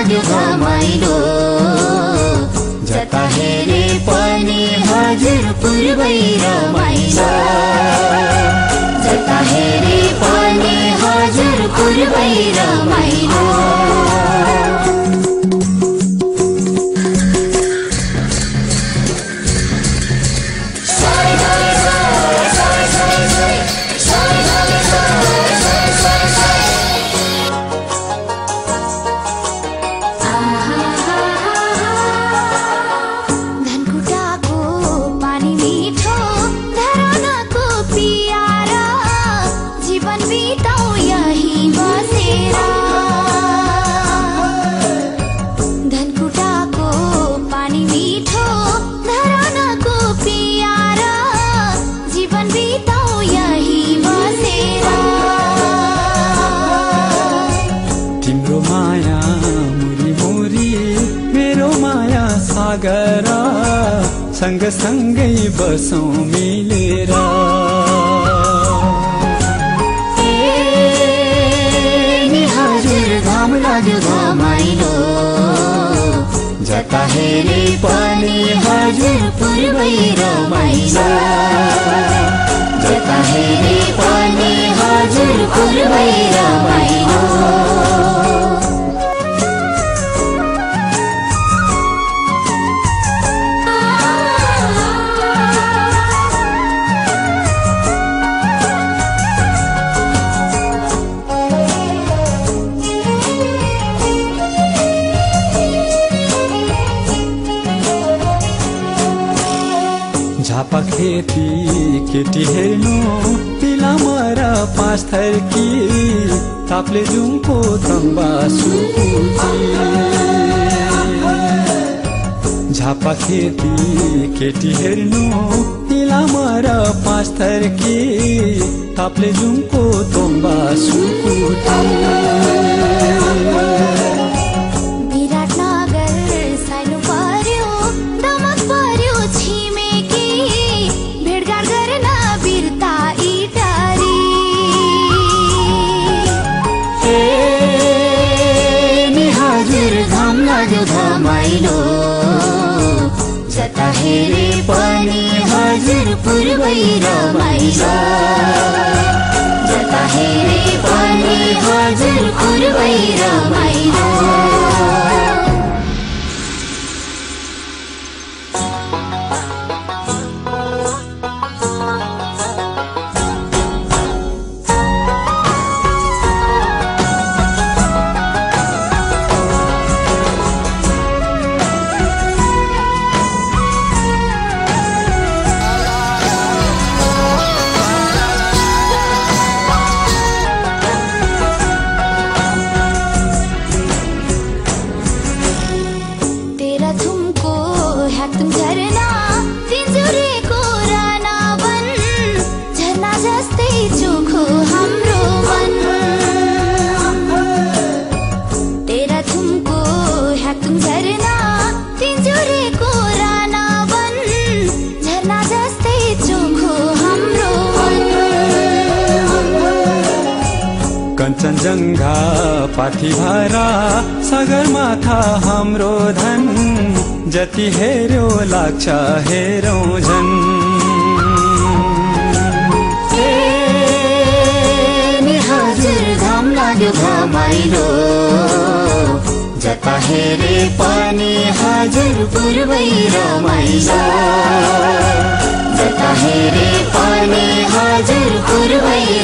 लाग्यो घमाइलो जता हेरे पनि हजुर पूर्वै रमाइलो। जता हेरे पनि हजुर पूर्वै रमाइलो। सागर सँगसँगै बसौँ मिलेर। जता हेरे पनि हजुर पूर्वै रमाइलो। जता हेरे पनि हजुर पूर्वै रमाइलो। खेती केटी हेर्नु तिला मर पाँच थर्की तापले जुङको तम्बा सुकुटी झापा खेती केटी हेर्नु तिला मर पाँच थर्की तापले जुङको तम्बा घमाइलो जता हेरे पनि हजुर पूर्वै रमाइलो। जता हेरे पनि हजुर पूर्वै रमाइलो। comigo. कञ्चनजङ्घा पाथिभारा सगरमाथा हाम्रो धन। जति हेऱ्यो लाग्छ हेरौँ झन्। हजुर घाम लाग्यो घमाइलो जता हेरे पनि हजुर पूर्वै रमाइलो जता हेरे पनि हजुर पूर्वै